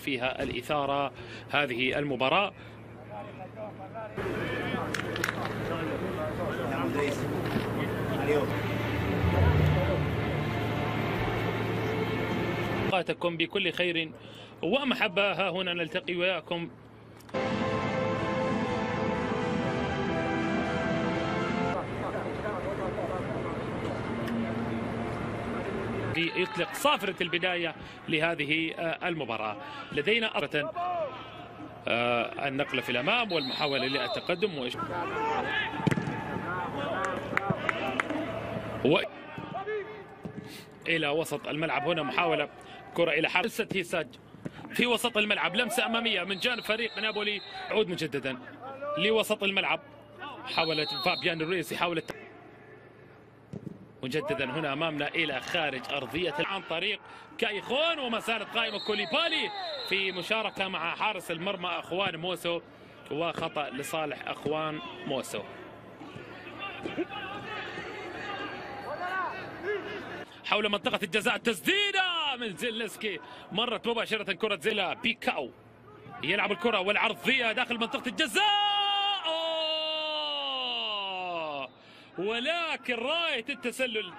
فيها الإثارة هذه المباراة. أوقاتكم بكل خير ومحبة. ها هنا نلتقي وياكم يطلق صافرة البداية لهذه آه، المباراة. لدينا أرة آه، النقلة في الأمام والمحاولة للتقدم. و... إلى وسط الملعب. هنا محاولة كرة إلى حارس هيساج في وسط الملعب لمسة أمامية من جانب فريق نابولي. عود مجددا لوسط الملعب. حاولت فابيان الريس يحاول الت... مجددا هنا أمامنا إلى خارج أرضية عن طريق كايخون وما زالت قائمه كوليبالي في مشاركة مع حارس المرمى أخوان موسو وخطأ لصالح أخوان موسو. حول منطقة الجزاء تسديدة من زيلنسكي مرت مباشرة كرة زيلا بيكاو. يلعب الكرة والعرضية داخل منطقة الجزاء. ولكن راية التسلل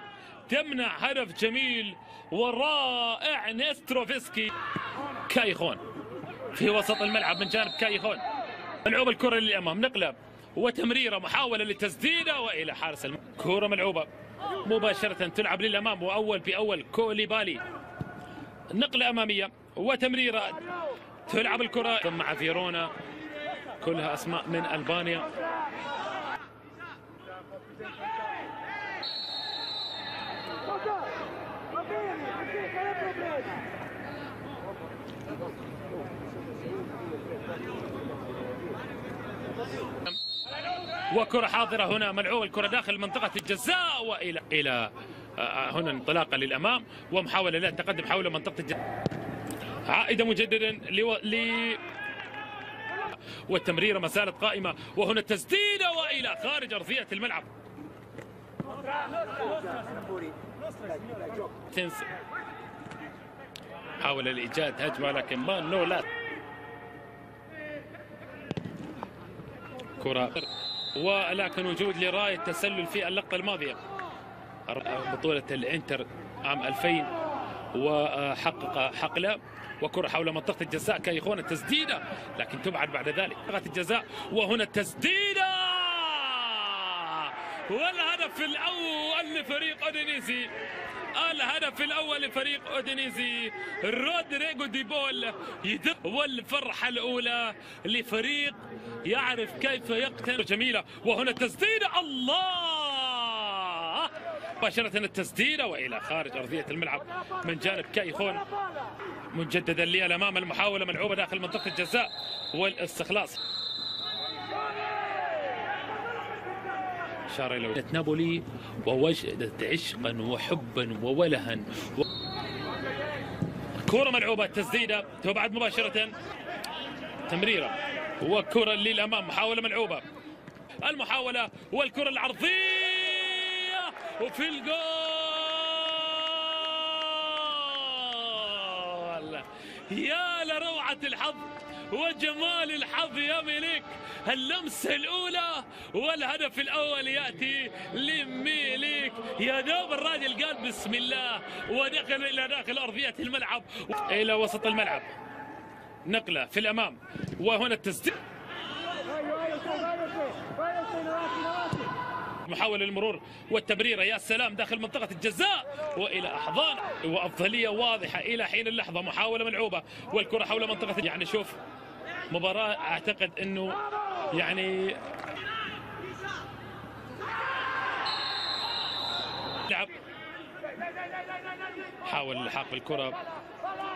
تمنع هدف جميل ورائع نستروفسكي. كايخون في وسط الملعب من جانب كايخون. ملعوب الكرة للأمام نقلة وتمريرة محاولة للتسديدة وإلى حارس الم... كرة ملعوبة. مباشرة تلعب للأمام وأول بأول كوليبالي. نقلة أمامية وتمريرة. تلعب الكرة مع فيرونا. كلها أسماء من ألبانيا. وكرة حاضرة هنا ملعوب الكرة داخل منطقة الجزاء وإلى إلى آه، هنا انطلاقة للأمام ومحاولة للتقدم حول منطقة الجزاء عائدة مجددا. ل والتمريرة ما زالت قائمة وهنا التسديدة وإلى خارج أرضية الملعب تنس حاول الإيجاد هجمة لكن ما نو لا. كرة ولكن وجود لراية تسلل في اللقطة الماضية. بطولة الإنتر عام 2000 وحقق حقله وكرة حول منطقة الجزاء كايخون التسديدة لكن تبعد بعد ذلك. منطقة الجزاء وهنا التسديدة والهدف الأول لفريق أودينيزي الهدف الأول لفريق أودينيزي رودريجو دي بول يدق والفرحة الأولى لفريق يعرف كيف يقتل جميلة. وهنا التسديدة الله! مباشرة التسديدة وإلى خارج أرضية الملعب من جانب كايخون مجددا للأمام المحاولة ملعوبة داخل منطقة الجزاء والإستخلاص. أشار إلى نابولي ووجدت عشقا وحبا وولها. و... كرة ملعوبة تسديدة تبعد مباشرة. تمريرة. وكرة للأمام محاولة ملعوبة. المحاولة والكرة العرضية وفي الجول! يا لروعة الحظ وجمال الحظ يا ميليك اللمسة الأولى والهدف الأول يأتي لميليك يا دوب الراجل قال بسم الله. ودخل إلى داخل أرضية الملعب. إلى وسط الملعب. نقلة في الأمام. وهنا التسديد. محاولة للمرور والتمريرة يا سلام داخل منطقة الجزاء وإلى أحضان وأفضلية واضحة إلى حين اللحظة. محاولة ملعوبة والكرة حول منطقة يعني شوف مباراة أعتقد أنه يعني لعب. حاول إلحاق بالكرة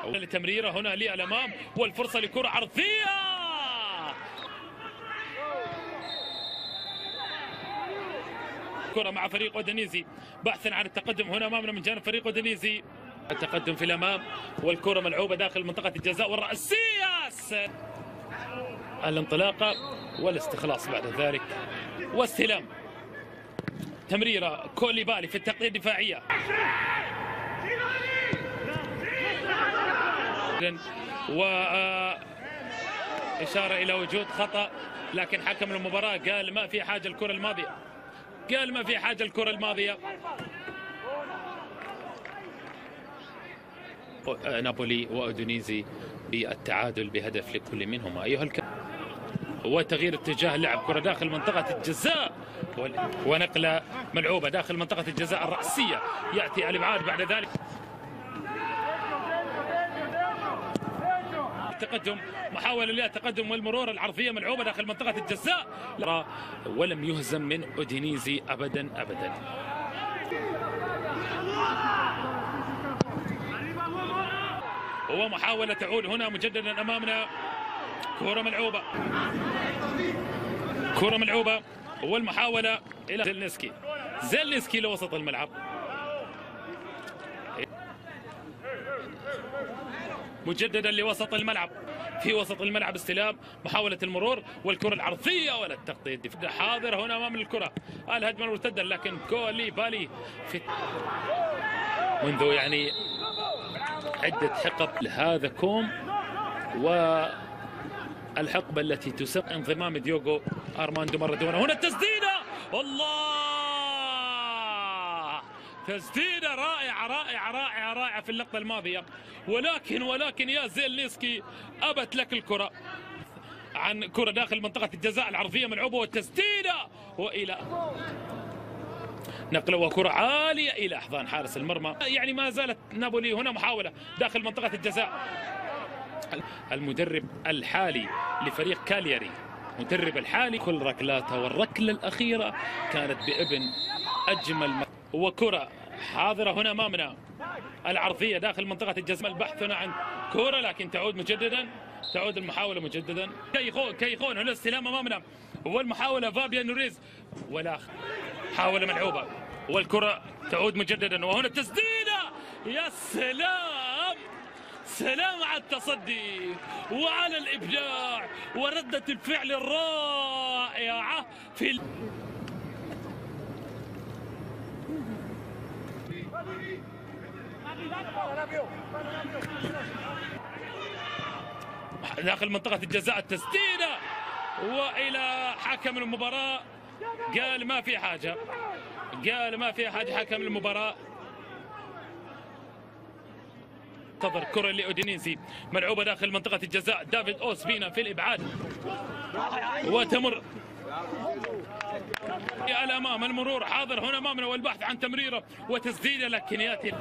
التمريرة هنا للأمام والفرصة لكرة عرضية. كرة مع فريق أودينيزي. بحثا عن التقدم هنا أمامنا من جانب فريق أودينيزي. التقدم في الأمام والكرة ملعوبة داخل منطقة الجزاء والرأسية الانطلاقة والاستخلاص بعد ذلك. واستلام. تمريرة كوليبالي في التغطية الدفاعية. و آه، إشارة إلى وجود خطأ لكن حكم المباراة قال ما في حاجة الكرة الماضية. قال ما في حاجة الكرة الماضية. نابولي وأودونيزي بالتعادل بهدف لكل منهما. أيها الكرام وتغيير اتجاه لعب كرة داخل منطقة الجزاء. ونقلة ملعوبة داخل منطقة الجزاء الرأسية. يأتي الإبعاد بعد ذلك. التقدم محاولة للتقدم والمرور العرضية ملعوبة داخل منطقة الجزاء. ولم يهزم من أودينيزي أبدا أبدا. ومحاولة تعود هنا مجددا أمامنا. كرة ملعوبة. كرة ملعوبة. والمحاولة إلى زيلنسكي. زيلنسكي لوسط الملعب. مجددا لوسط الملعب. في وسط الملعب استلام محاولة المرور والكرة العرضية ولا التغطية حاضر هنا أمام الكرة. الهجمة المرتدة لكن كولي بالي في منذ يعني عدة حقب لهذا كوم والحقبة التي تسبق انضمام ديوغو أرماندو مارادونا. هنا التسديدة! الله تسديدة رائعة رائعة رائعة رائعة في اللقطة الماضية. ولكن ولكن يا زيلنسكي أبت لك الكرة. عن كرة داخل منطقة الجزاء العرضية ملعوبة والتسديدة وإلى نقلة وكرة عالية إلى أحضان حارس المرمى. يعني ما زالت نابولي هنا محاولة داخل منطقة الجزاء. المدرب الحالي لفريق كالياري. مدرب الحالي. كل ركلاته والركلة الأخيرة كانت بابن أجمل وكرة حاضرة هنا أمامنا. العرضية داخل منطقة الجزاء البحث هنا عن كرة لكن تعود مجددا. تعود المحاولة مجددا. كيخون كيخون هنا استلام أمامنا. والمحاولة فابيا نوريز. ولا محاولة ملعوبة. والكرة تعود مجددا. وهنا التسديدة يا سلام! سلام على التصدي وعلى الإبداع وردة الفعل الرائعة في داخل منطقة الجزاء التسديدة وإلى حكم المباراة. قال ما في حاجة. قال ما في حاجة حكم المباراة. انتظر كرة لأودينيزي. ملعوبة داخل منطقة الجزاء. دافيد أوسبينا في الإبعاد. وتمر. الأمام المرور حاضر هنا أمامنا والبحث عن تمريرة وتسديدة لكن يأتي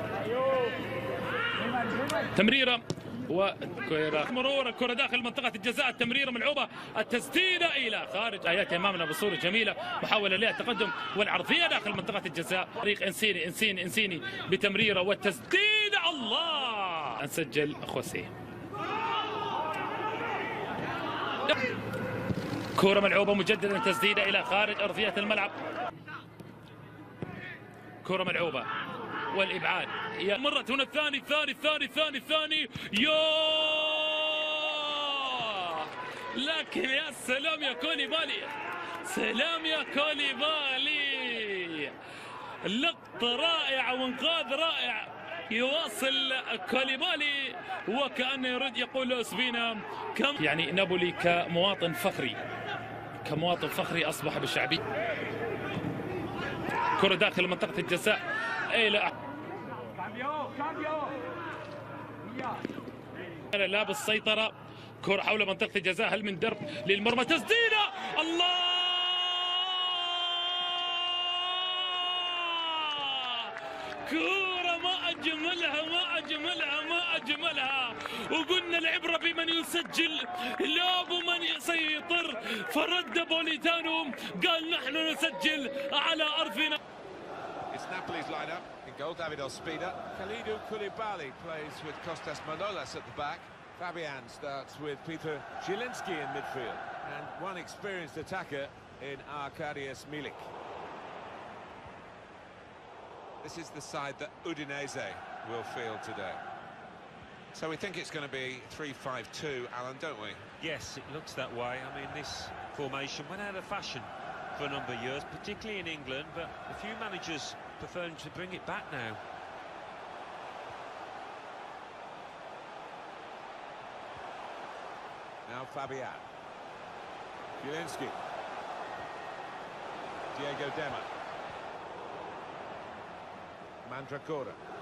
تمريرة وكرة مرور الكرة داخل منطقة الجزاء التمريرة ملعوبة التسديدة إلى خارج آيات أمامنا بصورة جميلة محاولة للتقدم والعرضية داخل منطقة الجزاء. طريق إنسيني إنسيني إنسيني بتمريرة والتسديدة الله! نسجل خوسي كرة ملعوبة مجددا تسديدة إلى خارج أرضية الملعب. كرة ملعوبة والإبعاد. مرت هنا الثاني الثاني الثاني الثاني الثاني. يا لكن يا سلام يا كوليبالي. سلام يا كوليبالي. لقطة رائعة وانقاذ رائع يواصل كوليبالي وكأنه يريد يقول لأسبينا كم يعني نابولي كمواطن فخري. كمواطن فخري أصبح بشعبي كرة داخل منطقة الجزاء. إلى لا. بالسيطرة. كرة حول منطقة الجزاء. هل من درب للمرمى؟ تسديدة. الله! كورة ما أجملها ما أجملها ما أجملها وقلنا العبرة بمن يسجل لا بمن يسيطر فرد بوليتانو قال نحن نسجل على أرضنا. Fabian starts with Peter Zielinski in midfield. And one experienced attacker in Arkadiusz Milik. This is the side that Udinese will field today. So we think it's going to be 3-5-2, Alan, don't we? Yes, it looks that way. I mean, this formation went out of fashion for a number of years, particularly in England, but a few managers preferring to bring it back now. Now Fabian. Zielinski. Diego Dema. mangia ancora.